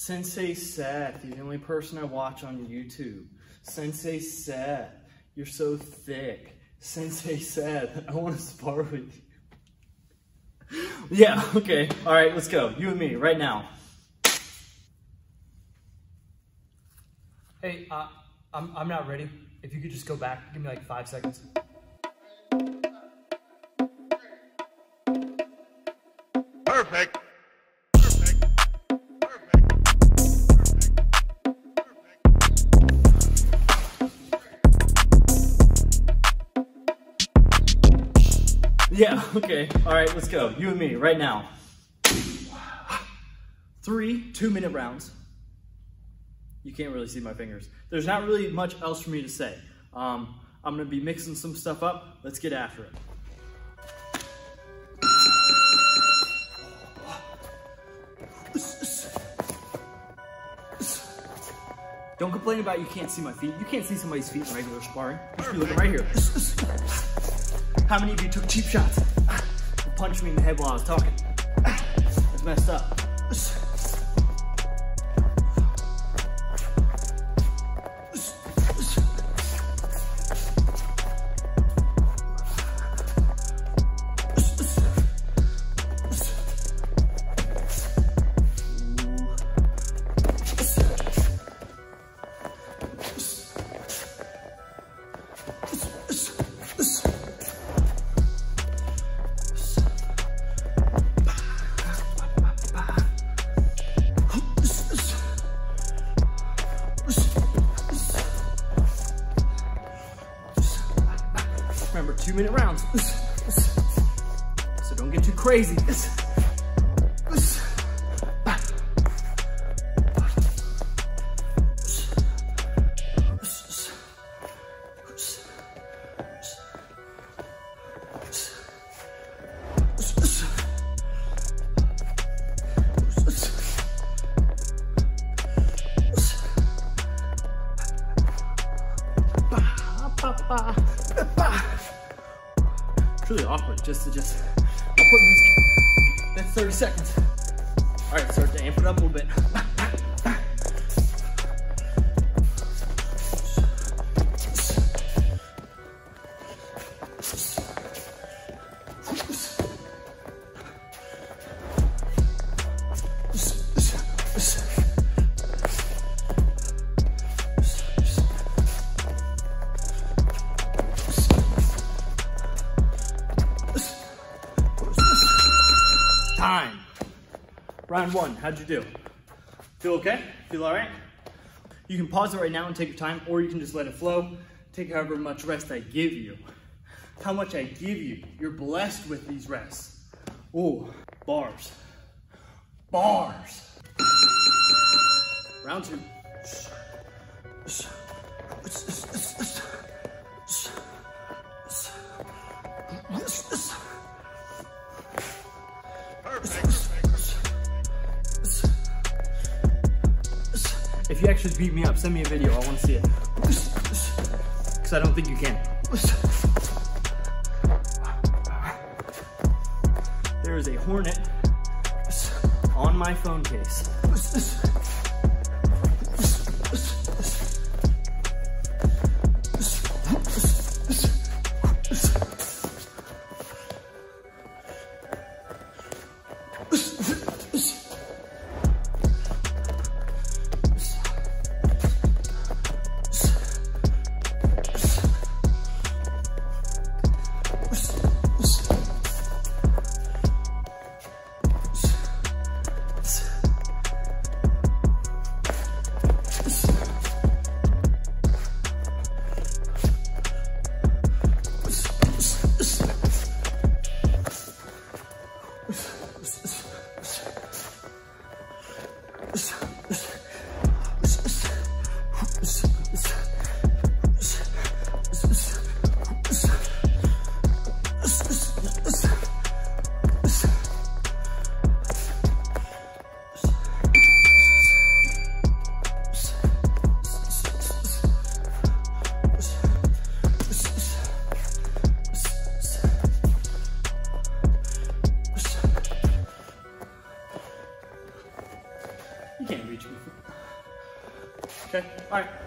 Sensei Seth, you're the only person I watch on YouTube. Sensei Seth, you're so thick. Sensei Seth, I want to spar with you. yeah, okay. All right, let's go. You and me, right now. Hey, uh, I'm, I'm not ready. If you could just go back, give me like five seconds. Yeah, okay. All right, let's go. You and me, right now. Three two minute rounds. You can't really see my fingers. There's not really much else for me to say. Um, I'm gonna be mixing some stuff up. Let's get after it. Don't complain about you can't see my feet. You can't see somebody's feet in regular sparring. Should be looking right here. How many of you took cheap shots? Ah, you punched me in the head while I was talking. That's messed up. Two minute rounds. So don't get too crazy. Ah, It's really awkward just to just put music. That's 30 seconds. All right, start to amp it up a little bit. Round one, how'd you do? Feel okay? Feel all right? You can pause it right now and take your time, or you can just let it flow. Take however much rest I give you. How much I give you. You're blessed with these rests. Ooh, bars. Bars. Round two. Beat me up, send me a video. I want to see it. Because I don't think you can. There is a hornet on my phone case.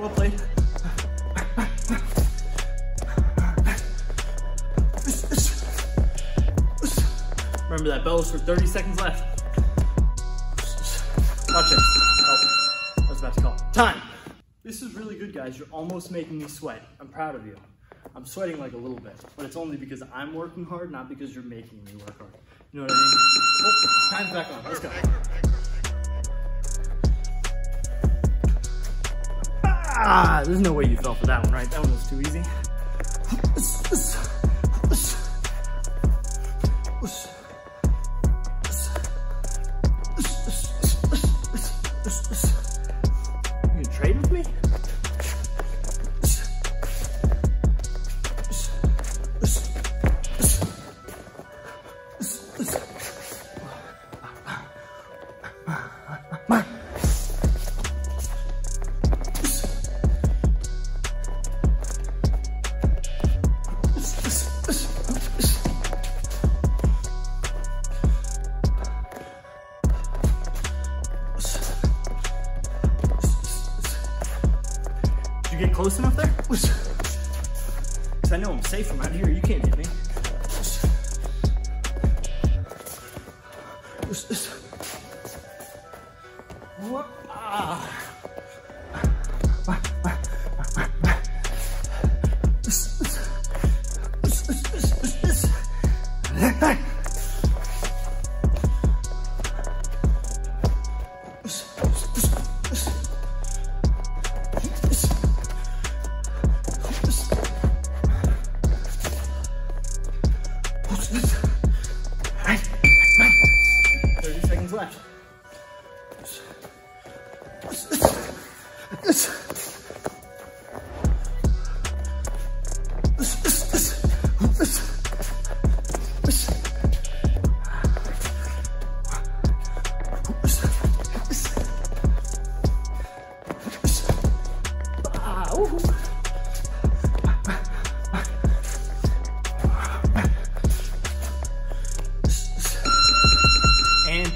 Well played. Remember that bell is for 30 seconds left. Watch this. Oh, I was about to call. Time. This is really good, guys. You're almost making me sweat. I'm proud of you. I'm sweating like a little bit, but it's only because I'm working hard, not because you're making me work hard. You know what I mean? Oh, time's back on. Let's go. Ah, there's no way you fell for that one, right? That one was too easy. close enough there? Cause I know I'm safe from out here. You can't hit me. Ah.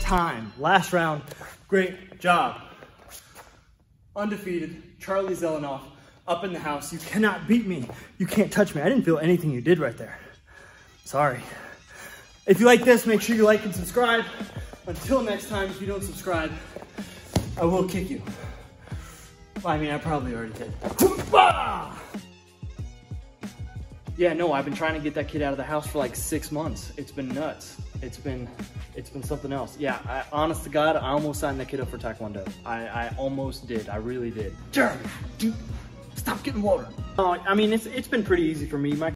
Time. Last round. Great job. Undefeated. Charlie Zelenoff up in the house. You cannot beat me. You can't touch me. I didn't feel anything you did right there. Sorry. If you like this, make sure you like and subscribe. Until next time, if you don't subscribe, I will kick you. Well, I mean, I probably already did. Yeah, no, I've been trying to get that kid out of the house for like six months. It's been nuts. It's been, it's been something else. Yeah, I, honest to God, I almost signed that kid up for Taekwondo. I, I almost did. I really did. Jeremy, dude, stop getting water. Oh, I mean, it's it's been pretty easy for me. My